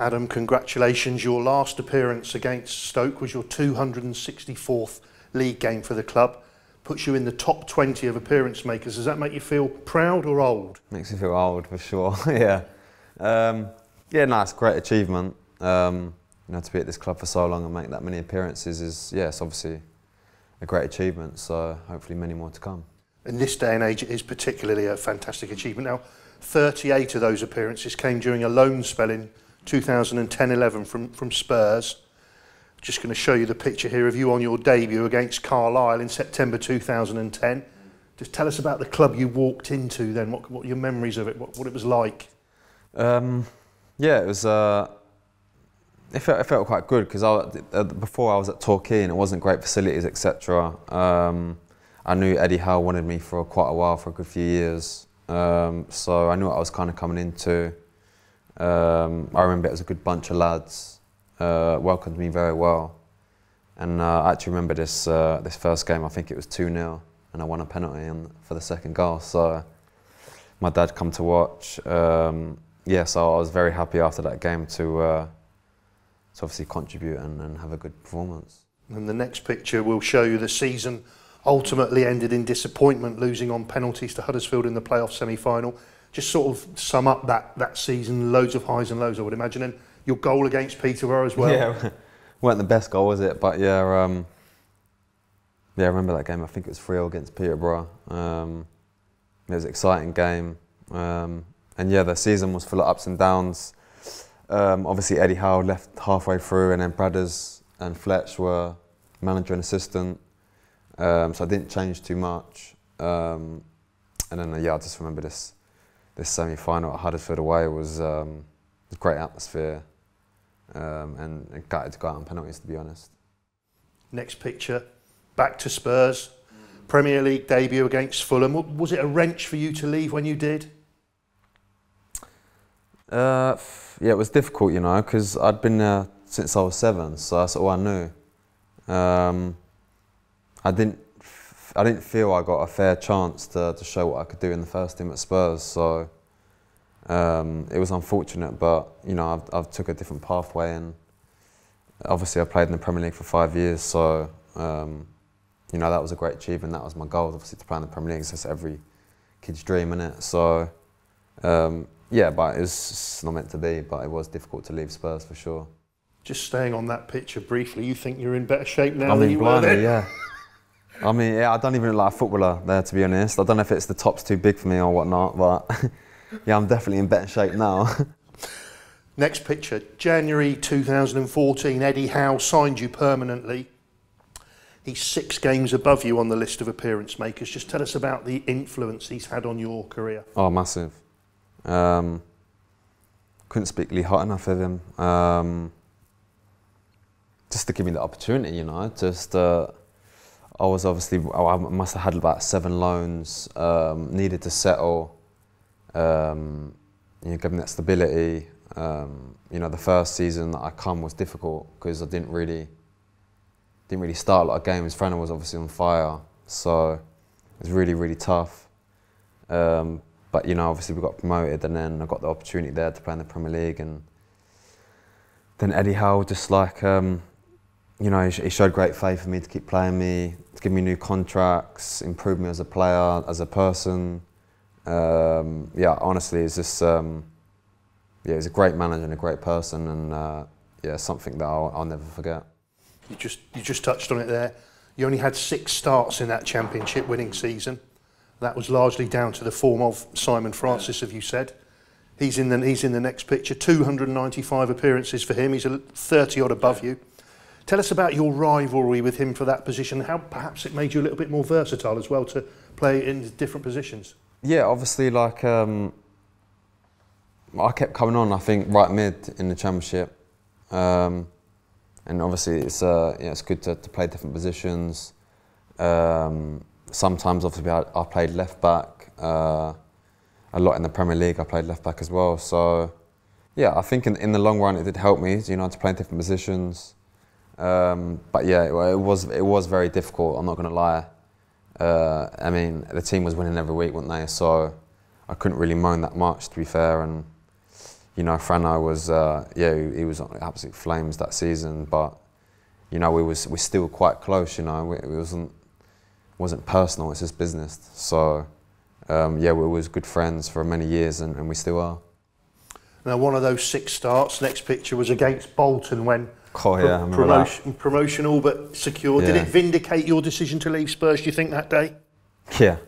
Adam, congratulations. Your last appearance against Stoke was your 264th league game for the club. Puts you in the top 20 of appearance makers. Does that make you feel proud or old? Makes me feel old for sure. yeah. Um, yeah, nice, great achievement. Um, you know, to be at this club for so long and make that many appearances is, yeah, it's obviously a great achievement. So hopefully many more to come. In this day and age, it is particularly a fantastic achievement. Now, 38 of those appearances came during a loan spell in 2010-11 from, from Spurs. Just going to show you the picture here of you on your debut against Carlisle in September 2010. Just tell us about the club you walked into then, what, what your memories of it, what, what it was like. Um, yeah, it was. Uh, it felt, it felt quite good because uh, before I was at Torquay and it wasn't great facilities, etc. Um, I knew Eddie Howe wanted me for quite a while, for a good few years. Um, so I knew what I was kind of coming into. Um, I remember it was a good bunch of lads, uh, welcomed me very well. And uh, I actually remember this, uh, this first game, I think it was 2 0, and I won a penalty for the second goal. So my dad come to watch. Um, yeah, so I was very happy after that game to, uh, to obviously contribute and, and have a good performance. And the next picture will show you the season ultimately ended in disappointment, losing on penalties to Huddersfield in the playoff semi-final just sort of sum up that, that season, loads of highs and lows, I would imagine. And your goal against Peterborough as well. Yeah, weren't the best goal, was it? But yeah, um, yeah, I remember that game. I think it was 3 against Peterborough. Um, it was an exciting game. Um, and yeah, the season was full of ups and downs. Um, obviously, Eddie Howe left halfway through, and then Bradders and Fletch were manager and assistant. Um, so I didn't change too much. Um, and then, uh, yeah, I just remember this this semi-final at Huddersfield away was, um, a great atmosphere um, and, and gutted to go out on penalties, to be honest. Next picture, back to Spurs. Premier League debut against Fulham. Was it a wrench for you to leave when you did? Uh, yeah, it was difficult, you know, because I'd been there since I was seven, so that's all I knew. Um, I didn't I didn't feel I got a fair chance to, to show what I could do in the first team at Spurs. So um, it was unfortunate, but you know I've, I've took a different pathway, and obviously I played in the Premier League for five years. So um, you know that was a great achievement. That was my goal, obviously, to play in the Premier League. It's every kid's dream, isn't it? So um, yeah, but it was not meant to be. But it was difficult to leave Spurs for sure. Just staying on that picture briefly, you think you're in better shape now I than you were then? Yeah. I mean, yeah, I don't even look like a footballer there, to be honest. I don't know if it's the top's too big for me or whatnot, but yeah, I'm definitely in better shape now. Next picture, January 2014, Eddie Howe signed you permanently. He's six games above you on the list of appearance makers. Just tell us about the influence he's had on your career. Oh, massive. Um, couldn't speak Lee hot enough of him. Um, just to give me the opportunity, you know, just uh, I was obviously, I must have had about seven loans, um, needed to settle, um, you know, giving that stability. Um, you know, the first season that I come was difficult because I didn't really, didn't really start a lot of games. Frano was obviously on fire, so it was really, really tough. Um, but you know, obviously we got promoted, and then I got the opportunity there to play in the Premier League, and then Eddie Howe just like, um, you know, he showed great faith in me to keep playing me, to give me new contracts, improve me as a player, as a person. Um, yeah, honestly, he's just um, yeah, he's a great manager and a great person, and uh, yeah, something that I'll, I'll never forget. You just you just touched on it there. You only had six starts in that championship winning season. That was largely down to the form of Simon Francis, have you said? He's in the he's in the next picture. 295 appearances for him. He's a 30 odd above you. Tell us about your rivalry with him for that position, how perhaps it made you a little bit more versatile as well to play in different positions. Yeah, obviously, like um, I kept coming on. I think right mid in the championship, um, and obviously it's uh, yeah, it's good to, to play different positions. Um, sometimes, obviously, I, I played left back uh, a lot in the Premier League. I played left back as well. So yeah, I think in, in the long run it did help me, you know, to play in different positions. Um, but yeah, it, it, was it was very difficult. I'm not going to lie. Uh, I mean, the team was winning every week, weren't they? So I couldn't really moan that much, to be fair. And you know, Frano was, uh, yeah, he, he was on absolute flames that season, but you know, we was we still quite close. You know, it wasn't wasn't personal. It's just business. So um, yeah, we was good friends for many years, and, and we still are. Now, one of those six starts. Next picture was against Bolton when Oh yeah, pro- promotion, promotion all but secured. Did it vindicate your decision to leave Spurs? Do you think that day? Yeah,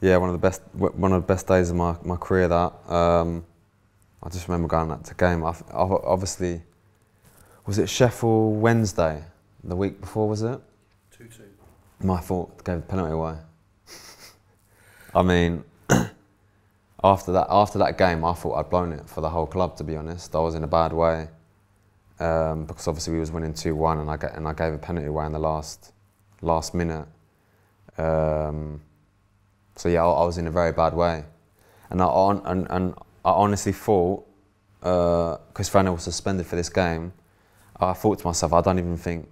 yeah, one of the best one of the best days of my, my career. That um, I just remember going that to game. I, I, obviously, was it Sheffield Wednesday the week before? Was it? Two two. My fault. Gave the penalty away. I mean, after that after that game, I thought I'd blown it for the whole club. To be honest, I was in a bad way um, because obviously we was winning two one, and I and I gave a penalty away in the last last minute. Um, so yeah, I, I was in a very bad way, and I on, and, and I honestly thought because Frano was suspended for this game, I thought to myself, I don't even think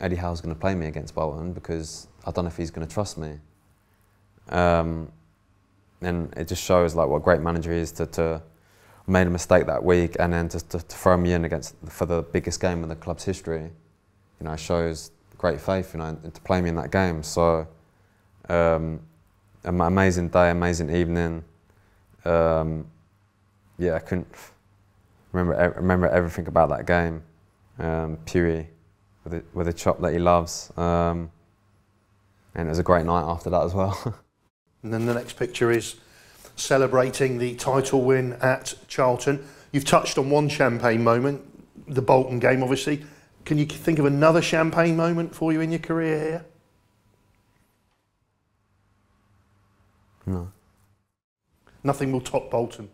Eddie Howe's going to play me against Bolton because I don't know if he's going to trust me. Um, and it just shows like what a great manager he is to, to made a mistake that week and then to, to, to throw me in against for the biggest game in the club's history. You know, shows great faith. You know, to play me in that game. So, um, an amazing day, amazing evening. Um, yeah, I couldn't remember remember everything about that game. Um, with a, with a chop that he loves. Um, and it was a great night after that as well. And then the next picture is celebrating the title win at Charlton. You've touched on one champagne moment, the Bolton game, obviously. Can you think of another champagne moment for you in your career here? no. Nothing will top Bolton.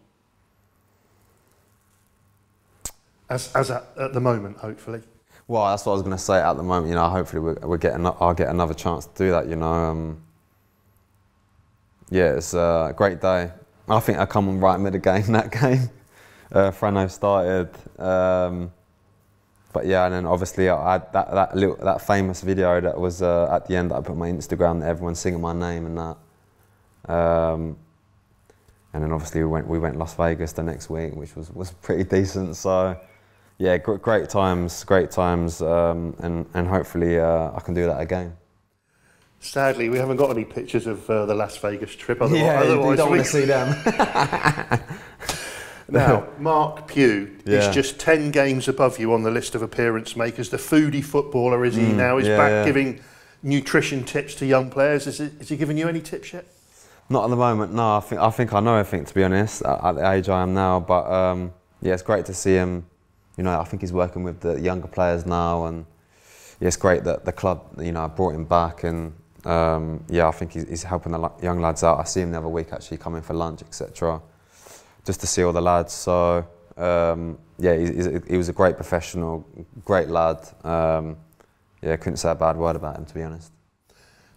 As, as at, at the moment, hopefully. Well, that's what I was going to say at the moment. You know, hopefully we'll, we'll get ano- I'll get another chance to do that. You know, um, yeah, it's a great day. I think I come on right mid the game that game. Uh, Frano started, um, but yeah, and then obviously I had that that little that famous video that was uh, at the end that I put on my Instagram. That everyone singing my name and that. Um, and then obviously we went we went Las Vegas the next week, which was was pretty decent. So yeah, great times, great times, um, and and hopefully uh, I can do that again. Sadly, we haven't got any pictures of uh, the Las Vegas trip. Otherwise, yeah, you otherwise don't we- want to see them. Now, Marc Pugh is just 10 games above you on the list of appearance makers. The foodie footballer is he Mm, now? He's yeah, back yeah. giving nutrition tips to young players. Is, it, is he giving you any tips yet? Not at the moment. No, I think I think I know everything to be honest. At, at the age I am now, but um, yeah, it's great to see him. You know, I think he's working with the younger players now, and yeah, it's great that the club, you know, brought him back, and um, yeah, I think he's, he's helping the young lads out. I see him the other week actually coming for lunch, etc. Just to see all the lads. So um, yeah, he's he was a great professional, great lad. Um, yeah, couldn't say a bad word about him to be honest.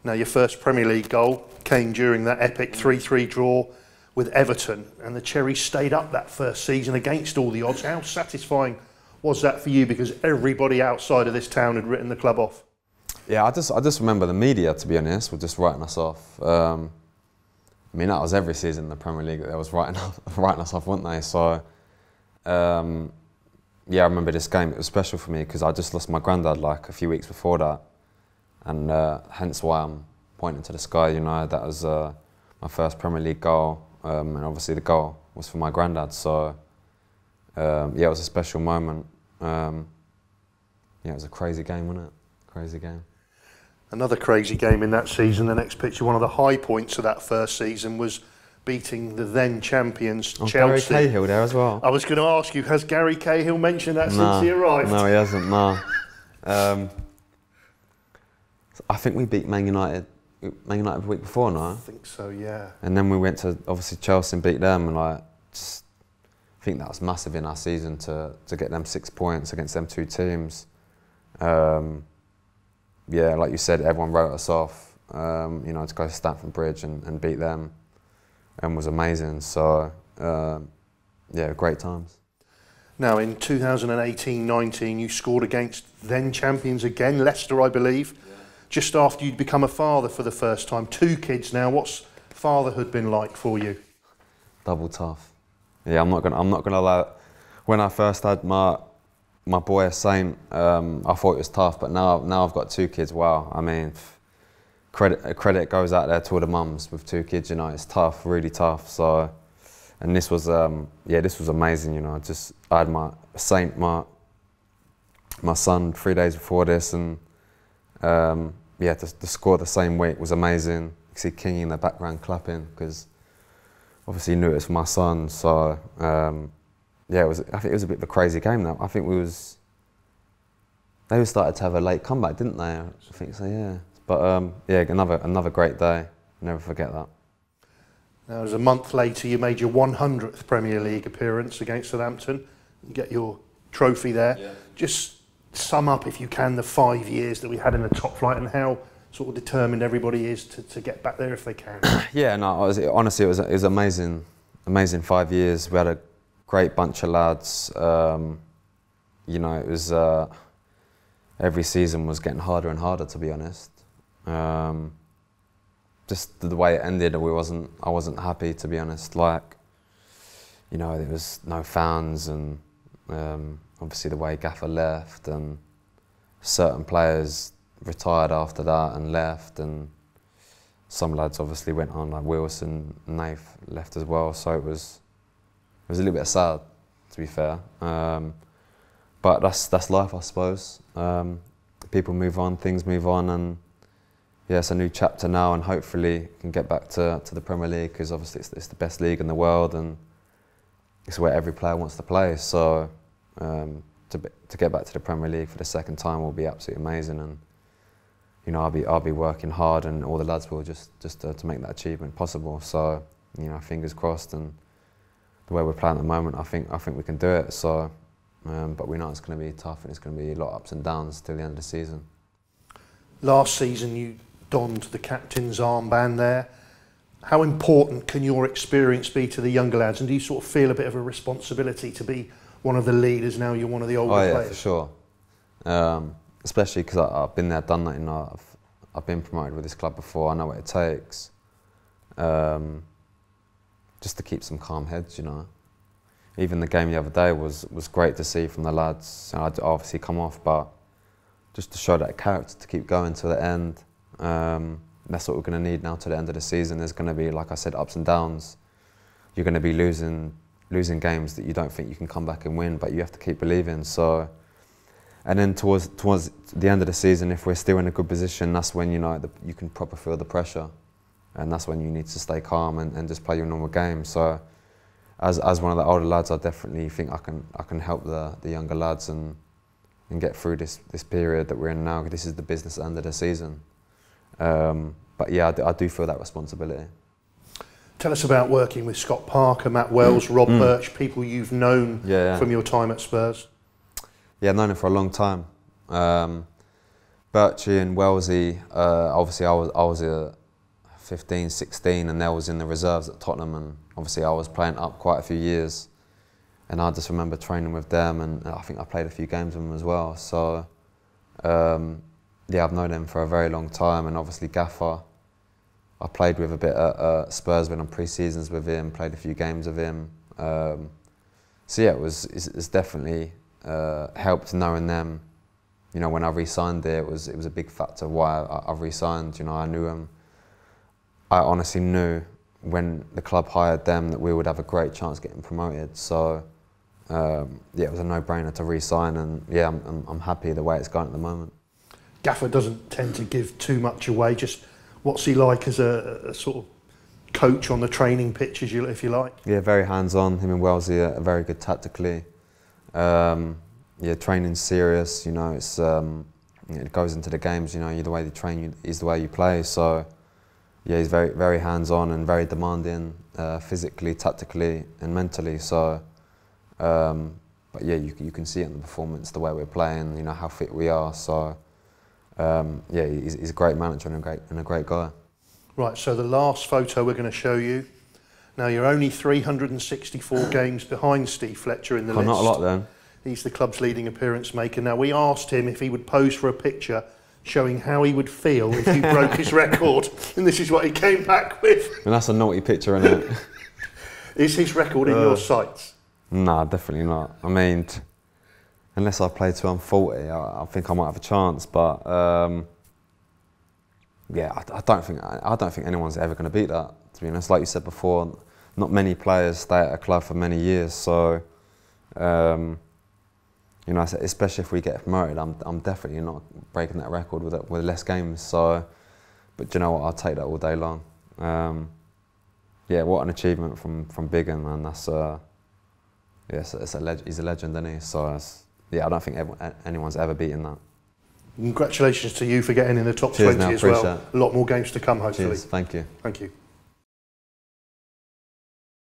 Now, your first Premier League goal came during that epic 3 3 draw with Everton, and the Cherries stayed up that first season against all the odds. How satisfying was that for you? Because everybody outside of this town had written the club off. Yeah, I just I just remember the media, to be honest, were just writing us off. Um, I mean, that was every season in the Premier League that they was writing writing us off, weren't they? So, um, yeah, I remember this game. It was special for me because I just lost my granddad like a few weeks before that, and uh, hence why I'm pointing to the sky. You know, that was uh, my first Premier League goal, um, and obviously the goal was for my granddad. So, um, yeah, it was a special moment. Um, yeah, it was a crazy game, wasn't it? Crazy game. Another crazy game in that season. The next picture, one of the high points of that first season was beating the then champions Oh, Gary Chelsea. Cahill there as well. I was going to ask you, has Gary Cahill mentioned that No, since he arrived? No, he hasn't. No. Um, I think we beat Man United. Man United the week before, no. I think so, yeah. And then we went to obviously Chelsea and beat them, and like just I think that was massive in our season to to get them six points against them two teams. Um, yeah, like you said, everyone wrote us off. Um, you know, to go to Stamford Bridge and, and beat them, and was amazing. So um, yeah, great times. Now, in 2018-19, you scored against then champions again, Leicester, I believe, Yeah. just after you'd become a father for the first time. Two kids now. What's fatherhood been like for you? double tough. Yeah, I'm not gonna I'm not gonna allow when I first had my my boy Saint, um, I thought it was tough, but now now I've got two kids. Wow, I mean, credit credit goes out there to all the mums with two kids. You know, it's tough, really tough. So, and this was um, yeah, this was amazing. You know, just I had my Saint, my my son, three days before this, and um, yeah, to, to score the same week was amazing. You see King in the background clapping because obviously he knew it was my son. So. Um, yeah, it was. I think it was a bit of a crazy game. Though I think we was. They were started to have a late comeback, didn't they? I think so. Yeah. But um, yeah, another another great day. Never forget that. Now, it was a month later, you made your 100th Premier League appearance against Southampton. You get your trophy there. Yeah. Just sum up, if you can, the five years that we had in the top flight and how sort of determined everybody is to, to get back there if they can. yeah, no, was, honestly, it was, it was amazing, amazing five years. We had a great bunch of lads. Um, you know, it was uh, every season was getting harder and harder to be honest. Um, just the way it ended, we wasn't. I wasn't happy to be honest. Like, you know, there was no fans, and um, obviously the way Gaffer left, and certain players retired after that and left, and some lads obviously went on, like Wilson, Nath left as well. So it was was a little bit sad, to be fair. Um, but that's that's life, I suppose. Um, people move on, things move on, and yeah, it's a new chapter now, and hopefully can get back to, to the Premier League because obviously it's, it's, the best league in the world, and it's where every player wants to play. So um, to to get back to the Premier League for the second time will be absolutely amazing, and you know I'll be I'll be working hard, and all the lads will just just to, to make that achievement possible. So you know, fingers crossed, and the way we're playing at the moment, I think I think we can do it. So, um, but we know it's going to be tough and it's going to be a lot of ups and downs till the end of the season. Last season, you donned the captain's armband there. How important can your experience be to the younger lads, and do you sort of feel a bit of a responsibility to be one of the leaders now? You're one of the older oh, yeah, players. for sure. Um, especially because I've been there, done that. You know, I've I've been promoted with this club before. I know what it takes. Um, just to keep some calm heads, you know. Even the game the other day was, was great to see from the lads. I'd obviously come off, but just to show that character to keep going to the end. Um, that's what we're going to need now to the end of the season. There's going to be, like I said, ups and downs. You're going to be losing losing games that you don't think you can come back and win, but you have to keep believing. So, and then towards towards the end of the season, if we're still in a good position, that's when you know the, you can proper feel the pressure and that's when you need to stay calm and, and just play your normal game. So, as as one of the older lads, I definitely think I can I can help the the younger lads and and get through this this period that we're in now. This is the business end of the season. Um, but yeah, I do, I do, feel that responsibility. Tell us about working with Scott Parker, Matt Wells, Rob mm. Burch, people you've known yeah, yeah. from your time at Spurs. Yeah, I've known them for a long time. Um, Burchie and Wellsy, uh, obviously I was I was a 15, 16, and they was in the reserves at Tottenham, and obviously I was playing up quite a few years, and I just remember training with them, and I think I played a few games with them as well. So, um, yeah, I've known them for a very long time, and obviously Gaffer, I played with a bit at uh, Spurs, went on pre-seasons with him, played a few games with him. Um, so yeah, it was it's, it's definitely uh, helped knowing them. You know, when I re-signed there, it was it was a big factor why I, I re-signed. You know, I knew them I honestly knew when the club hired them that we would have a great chance getting promoted. So um, yeah, it was a no-brainer to re-sign, and yeah, I'm, I'm, I'm, happy the way it's going at the moment. Gaffer doesn't tend to give too much away. Just what's he like as a, a sort of coach on the training pitch, you, if you like? Yeah, very hands-on. Him and Wellsy are very good tactically. Um, yeah, training's serious. You know, it's um, it goes into the games. You know, the way they train is the way you play. So yeah, he's very very hands on and very demanding, uh, physically, tactically, and mentally. So, um, but yeah, you you can see it in the performance, the way we're playing, you know how fit we are. So, um, yeah, he's, he's a great manager and a great and a great guy. Right. So the last photo we're going to show you. Now you're only 364 games behind Steve Fletcher in the oh, list. Not a lot then. He's the club's leading appearance maker. Now we asked him if he would pose for a picture showing how he would feel if he broke his record, and this is what he came back with. And that's a naughty picture, isn't it? is his record in uh, your sights? Nah, definitely not. I mean, unless I play till I'm 40, I, I think I might have a chance. But um, yeah, I, I don't think I, I don't think anyone's ever going to beat that. To be honest, like you said before, not many players stay at a club for many years. So, um, you know, especially if we get promoted, I'm I'm definitely not breaking that record with with less games. So, but do you know what? I'll take that all day long. Um, yeah, what an achievement from from Biggin, man. That's uh, yeah, it's, it's a leg- he's a legend, isn't he? So yeah, I don't think anyone's ever beaten that. Congratulations to you for getting in the top Cheers, 20 now, as well. A lot more games to come, hopefully. Cheers, thank you. Thank you.